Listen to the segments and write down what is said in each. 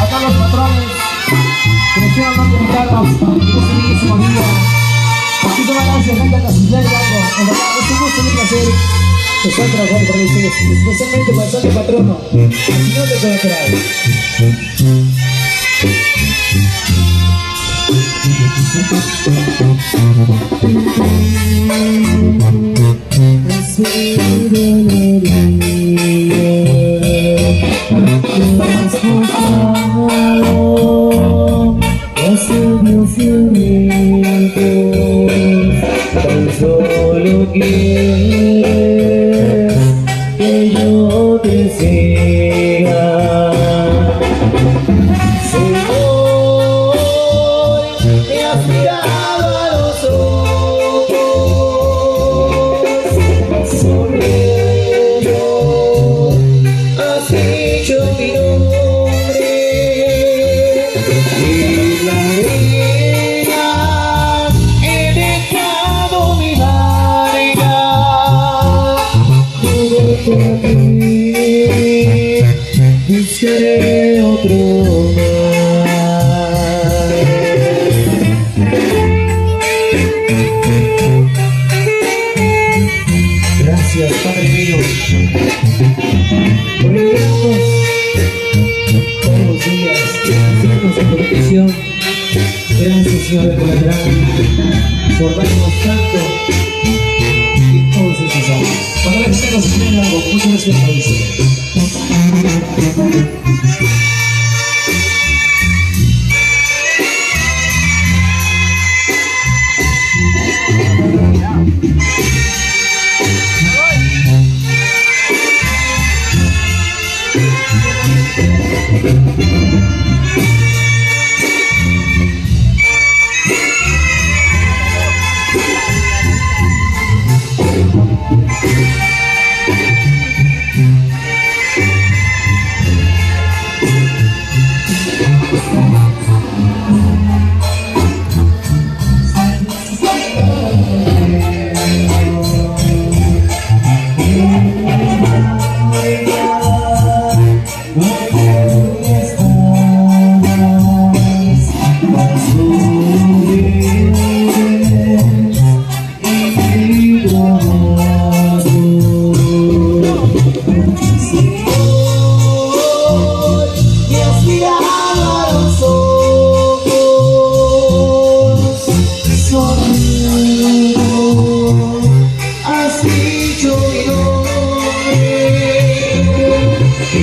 a todos los patrones que nos quieran invitarnos en este bellísimo día. Muchísimas gracias, gente, hasta su algo. En verdad, es un gusto y un placer estar trabajando con ustedes, especialmente para santo patrono, el Señor de Colateral. Tan you. Protección. Gracias Señor de colateral por darnos tanto y todos esos años. Cuando la gente nos pide algo muchas veces lo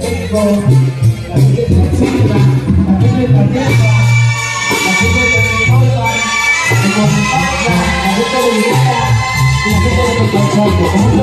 barrio de Villateco, la de la Silla, la la Tierra, la gente de Mendoza, de Montaña, la gente de Vileta y la gente de Cotachaco. Con mucho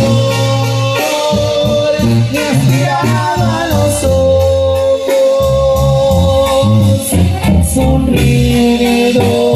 miedo.